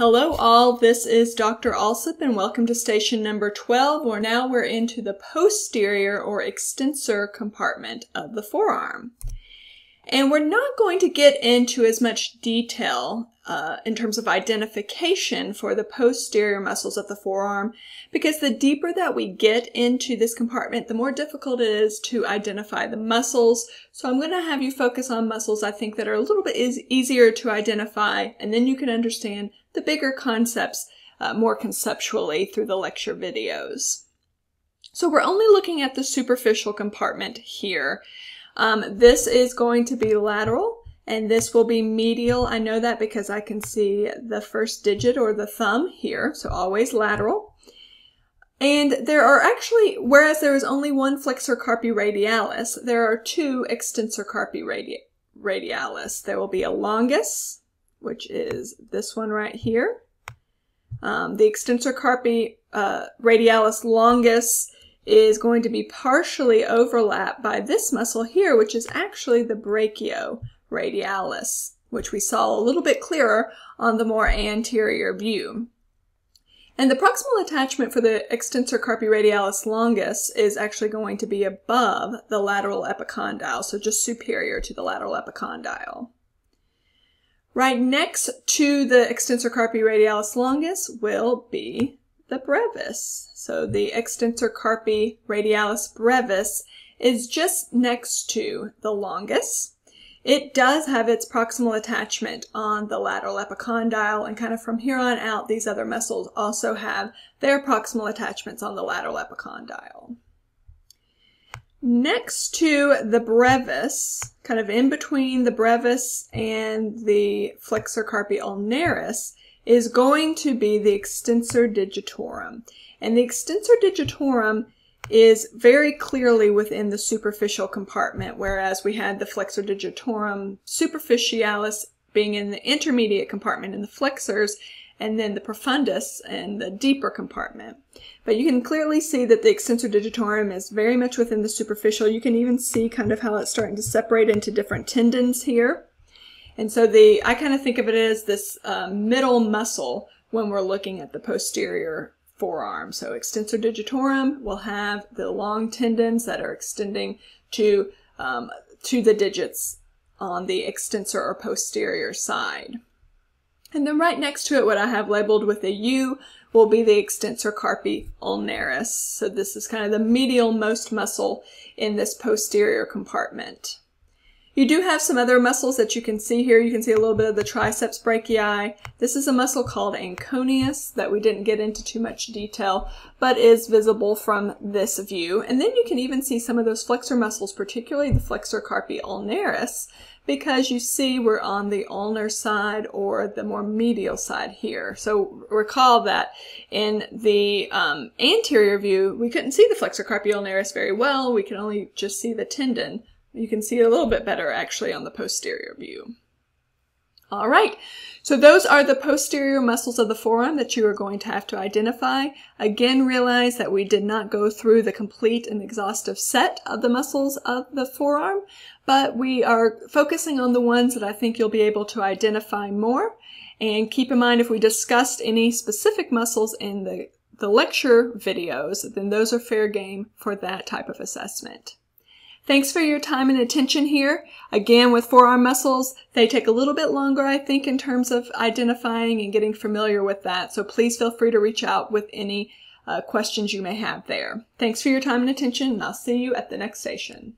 Hello all, this is Dr. Alsup and welcome to station number 12 where now we're into the posterior or extensor compartment of the forearm. And we're not going to get into as much detail uh, in terms of identification for the posterior muscles of the forearm because the deeper that we get into this compartment, the more difficult it is to identify the muscles. So I'm going to have you focus on muscles I think that are a little bit is easier to identify and then you can understand the bigger concepts uh, more conceptually through the lecture videos. So we're only looking at the superficial compartment here. Um, this is going to be lateral and this will be medial. I know that because I can see the first digit or the thumb here, so always lateral. And there are actually, whereas there is only one flexor carpi radialis, there are two extensor carpi radi radialis. There will be a longus, which is this one right here. Um, the extensor carpi uh, radialis longus is going to be partially overlapped by this muscle here, which is actually the brachioradialis, which we saw a little bit clearer on the more anterior view. And the proximal attachment for the extensor carpi radialis longus is actually going to be above the lateral epicondyle, so just superior to the lateral epicondyle. Right next to the extensor carpi radialis longus will be the brevis. So the extensor carpi radialis brevis is just next to the longus. It does have its proximal attachment on the lateral epicondyle and kind of from here on out, these other muscles also have their proximal attachments on the lateral epicondyle. Next to the brevis, kind of in between the brevis and the flexor carpi ulnaris, is going to be the extensor digitorum. And the extensor digitorum is very clearly within the superficial compartment, whereas we had the flexor digitorum superficialis being in the intermediate compartment in the flexors, and then the profundus and the deeper compartment. But you can clearly see that the extensor digitorum is very much within the superficial. You can even see kind of how it's starting to separate into different tendons here. And so the I kind of think of it as this uh, middle muscle when we're looking at the posterior forearm. So extensor digitorum will have the long tendons that are extending to, um, to the digits on the extensor or posterior side. And then right next to it, what I have labeled with a U will be the extensor carpi ulnaris. So this is kind of the medial most muscle in this posterior compartment. You do have some other muscles that you can see here. You can see a little bit of the triceps brachii. This is a muscle called anconeus that we didn't get into too much detail, but is visible from this view. And then you can even see some of those flexor muscles, particularly the flexor carpi ulnaris, because you see we're on the ulnar side or the more medial side here. So recall that in the um, anterior view, we couldn't see the flexor carpi ulnaris very well. We could only just see the tendon. You can see it a little bit better actually on the posterior view. All right, so those are the posterior muscles of the forearm that you are going to have to identify. Again, realize that we did not go through the complete and exhaustive set of the muscles of the forearm, but we are focusing on the ones that I think you'll be able to identify more. And keep in mind if we discussed any specific muscles in the, the lecture videos, then those are fair game for that type of assessment. Thanks for your time and attention here. Again, with forearm muscles, they take a little bit longer, I think, in terms of identifying and getting familiar with that. So please feel free to reach out with any uh, questions you may have there. Thanks for your time and attention, and I'll see you at the next station.